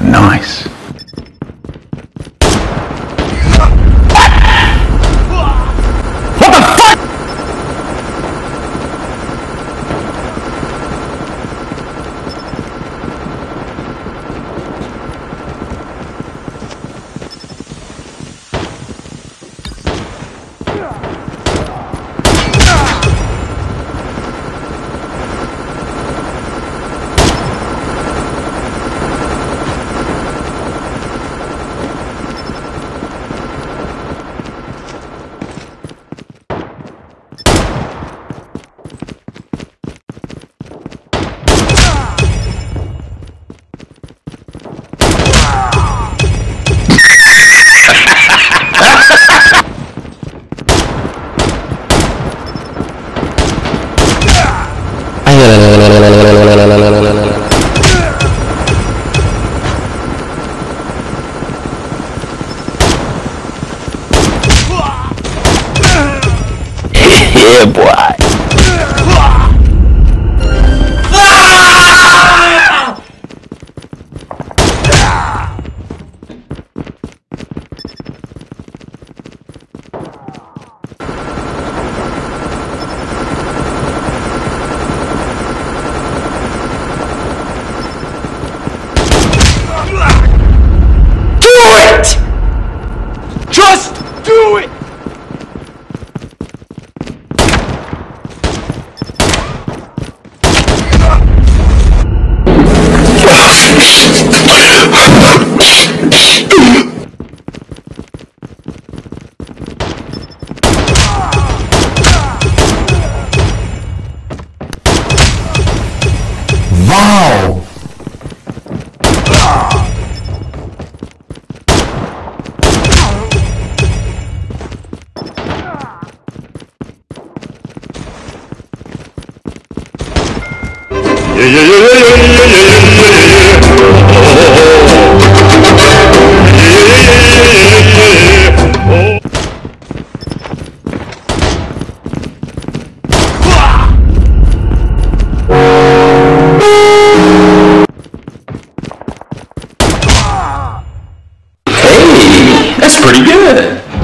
Nice. Yeah, boy. Yeah, yeah, yeah, yeah, yeah, yeah, yeah, yeah, yeah, yeah, pretty good.